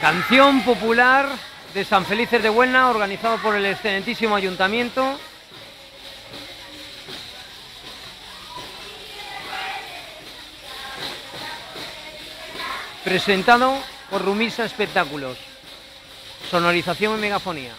Canción popular de San Felices de Buena, organizado por el excelentísimo ayuntamiento. Presentado por Rumisa Espectáculos. Sonorización y megafonía.